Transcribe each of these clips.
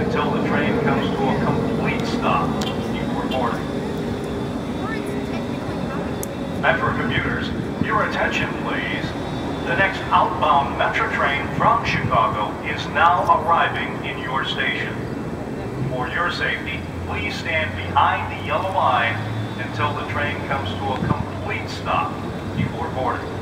until the train comes to a complete stop before boarding. Metra commuters, your attention please. The next outbound Metra train from Chicago is now arriving in your station. For your safety, please stand behind the yellow line until the train comes to a complete stop before boarding.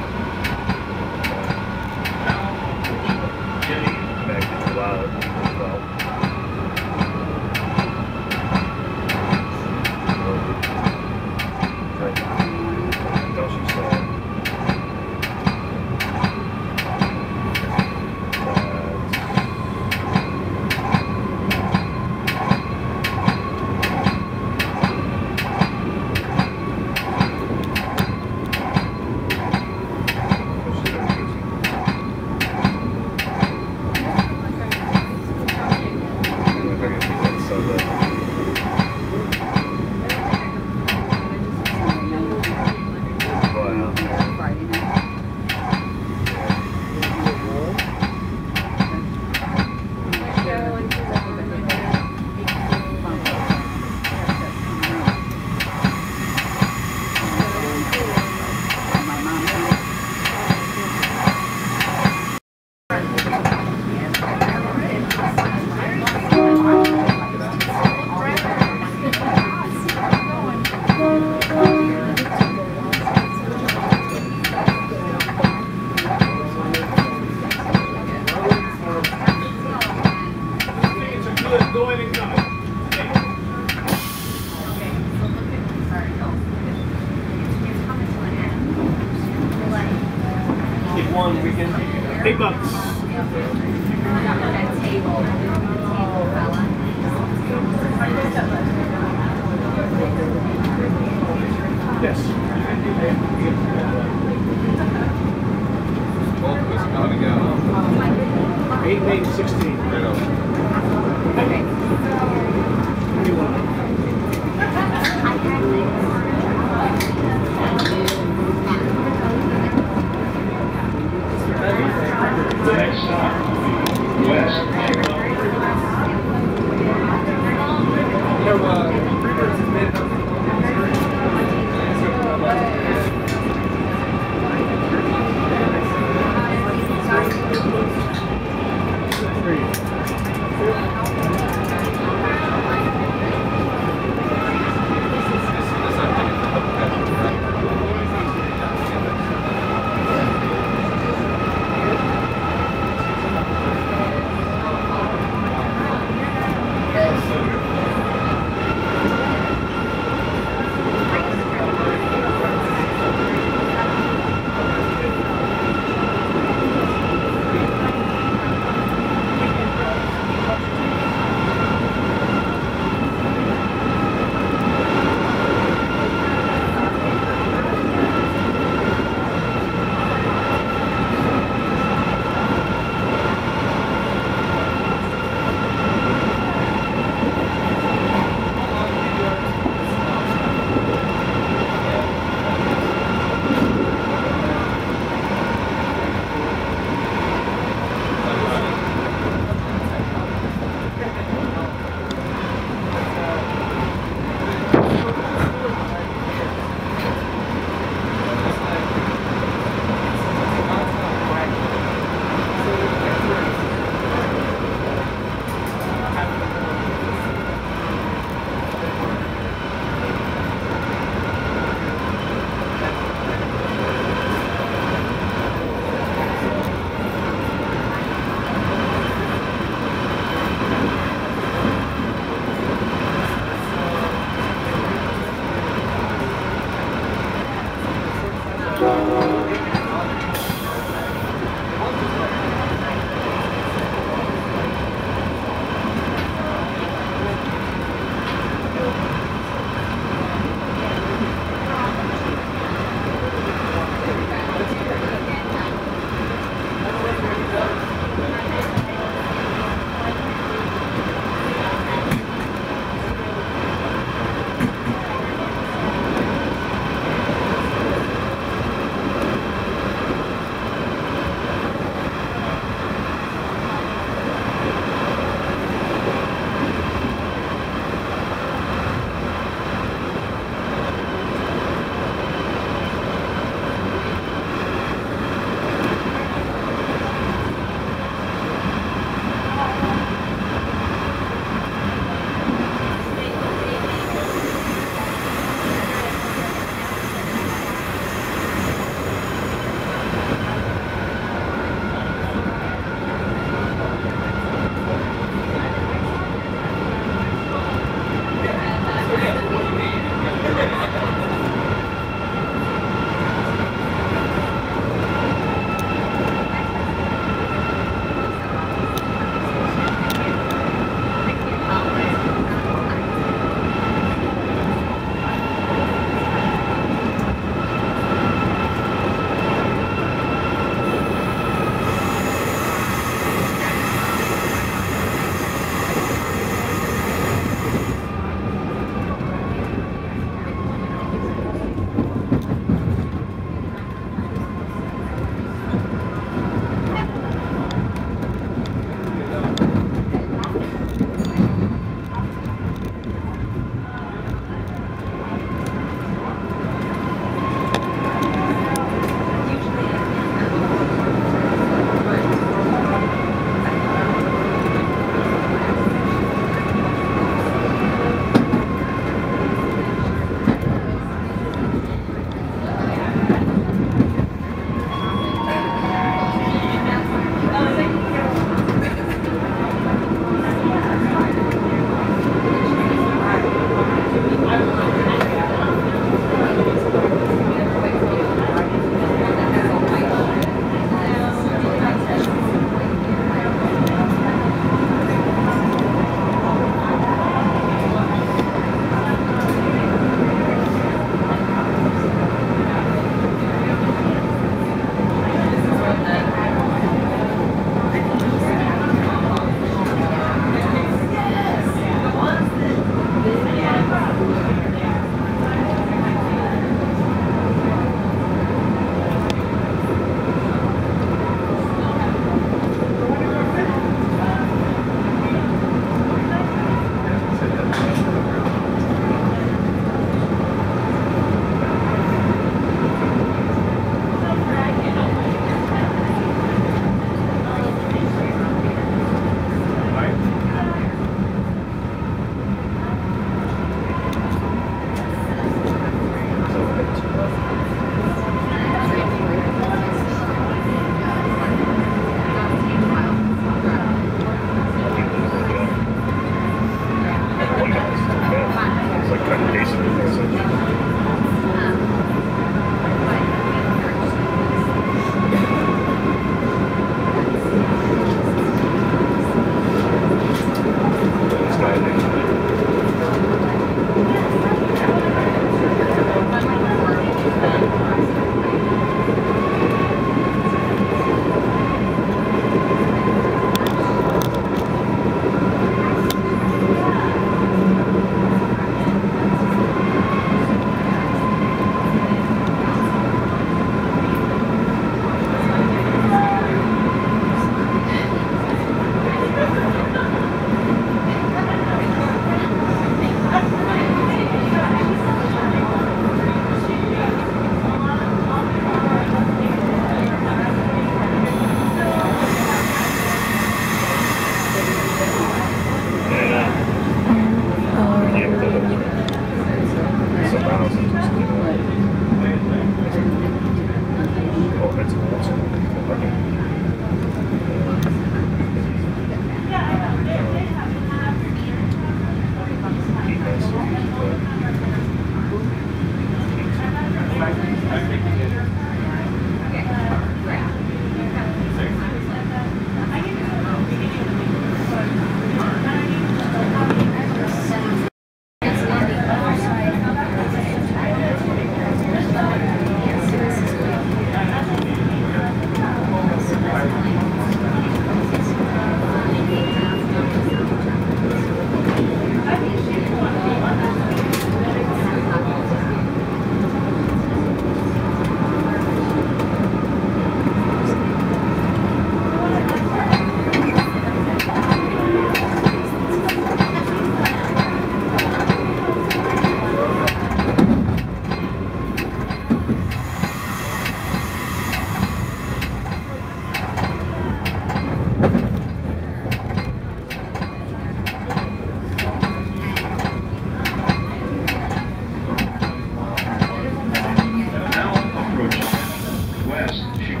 I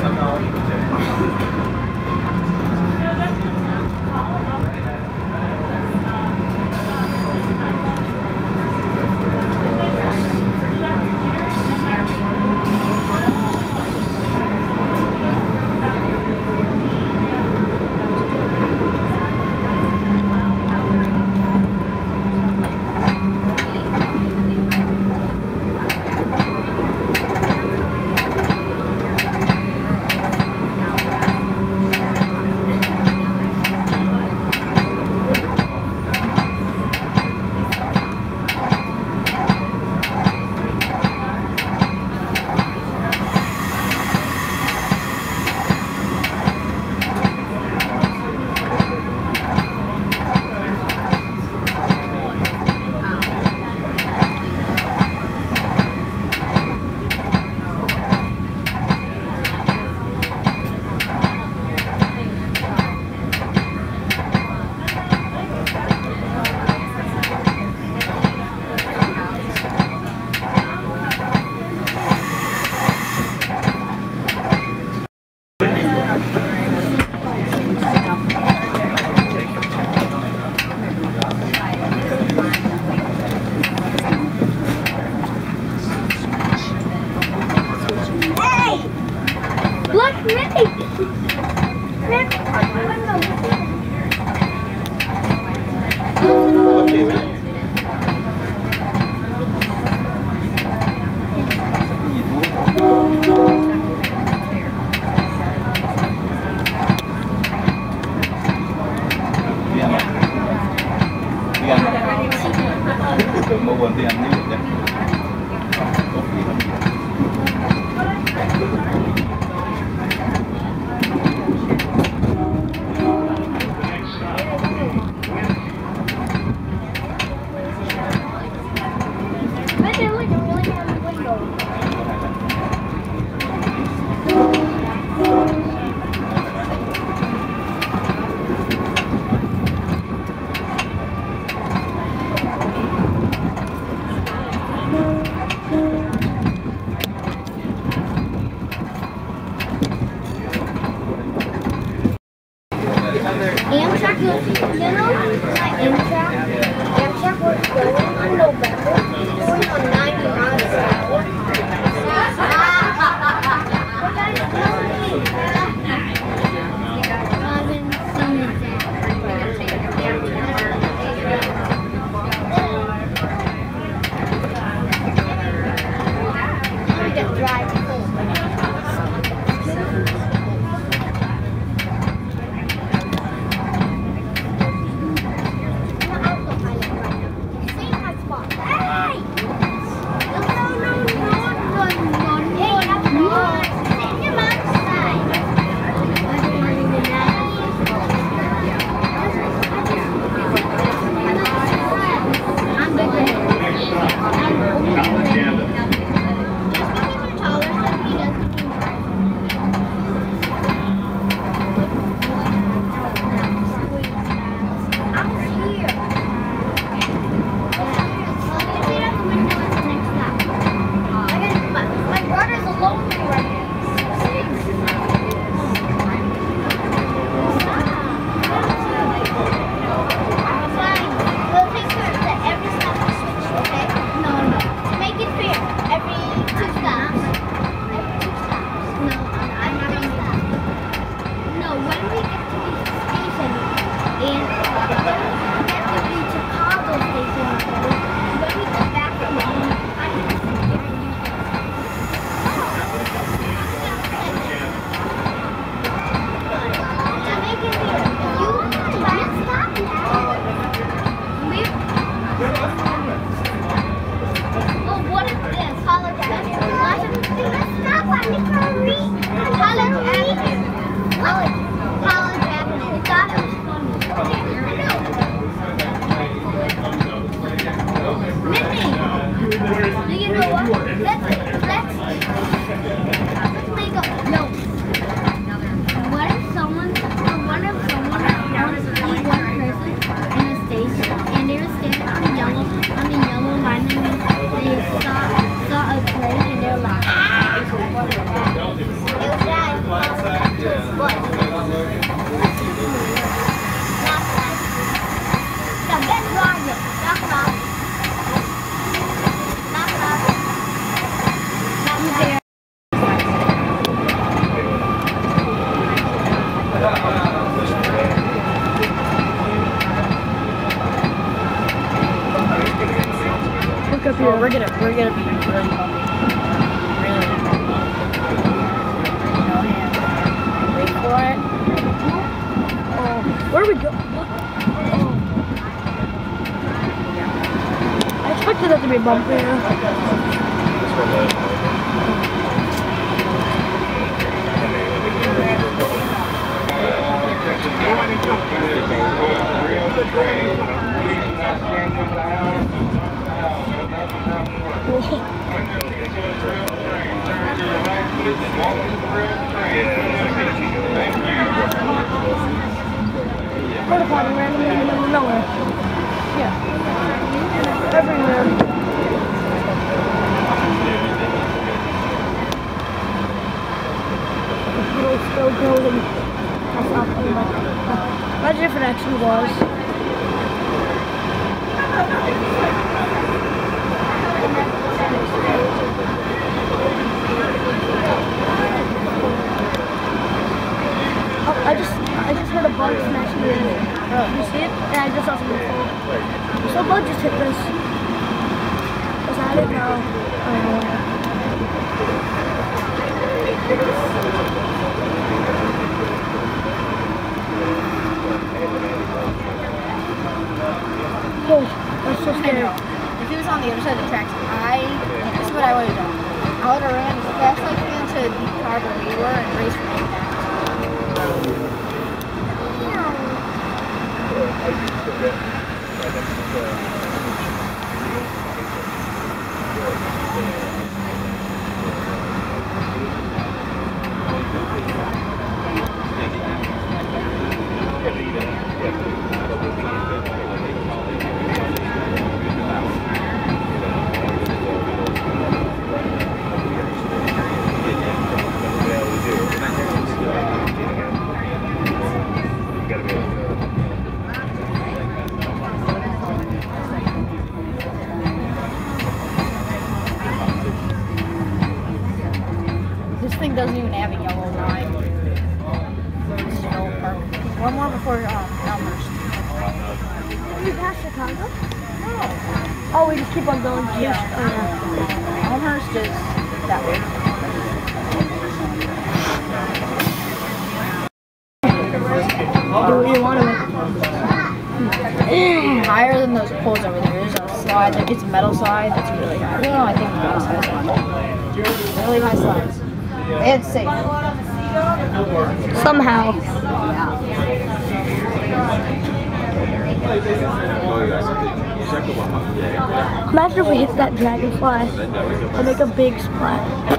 don't know. Thing doesn't even have a yellow line. This is Yellow Park. One more before um, Elmhurst. We passed Chicago? No. Oh, we just keep on going. Yeah. Just, yeah. Elmhurst is that way. Do you want to. Higher than those poles over there. There's a slide. It's a metal slide that's really high. No, I think metal slide's high. Really high slides. And safe. Somehow. Imagine if we hit that dragonfly and make a big splash.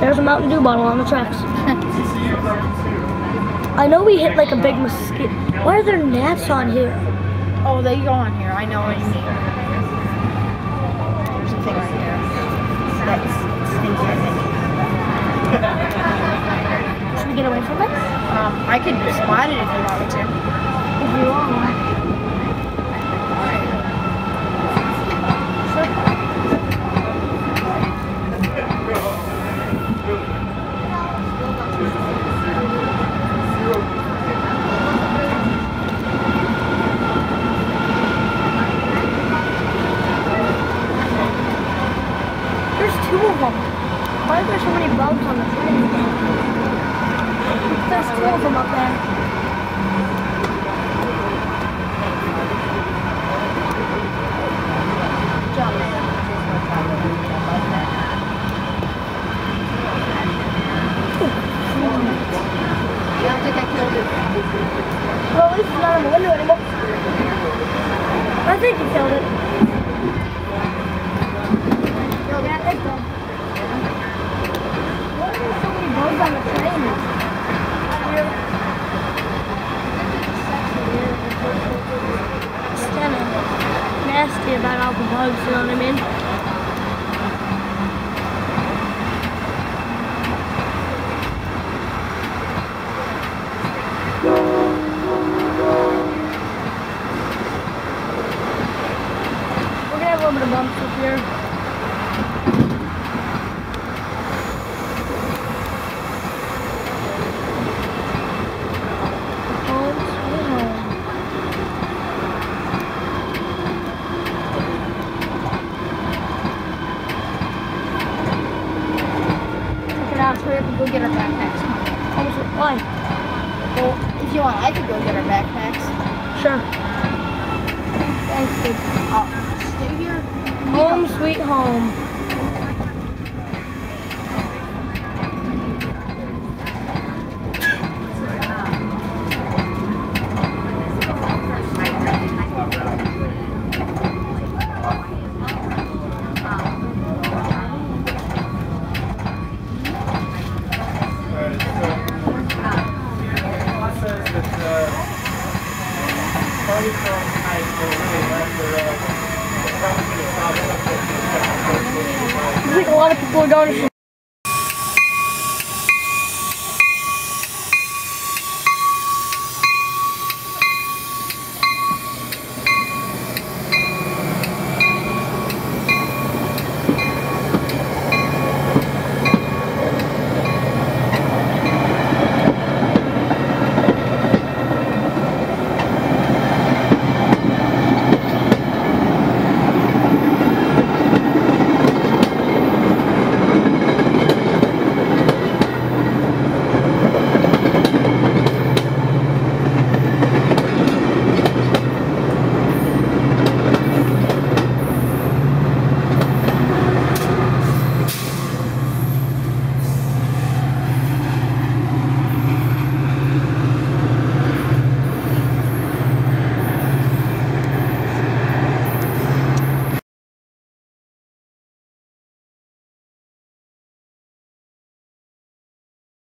There's a Mountain Dew bottle on the tracks. I know we hit like a big mosquito. Why are there gnats on here? Oh, they go on here. I know what you mean. There's a thing right here. That's stinky, I think. Should we get away from it? Um, I could spot it if you want me to. If you want. There's two of them. Why are there so many bugs on the train? There's two of them up there.